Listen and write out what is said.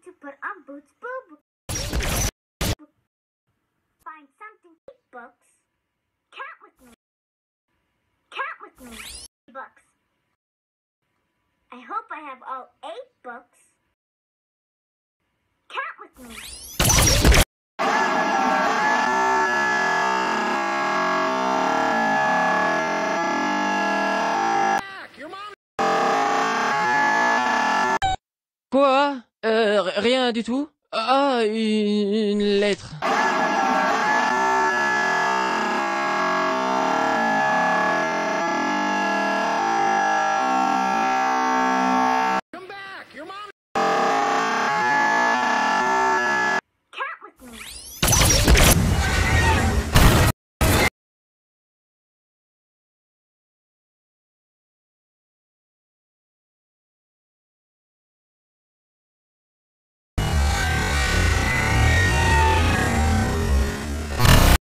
books. To put on Boots Boo. Find something. Books. Count with me. Count with me. Books. I hope I have all eight books. Count with me. Quoi euh, Rien du tout Ah, une lettre.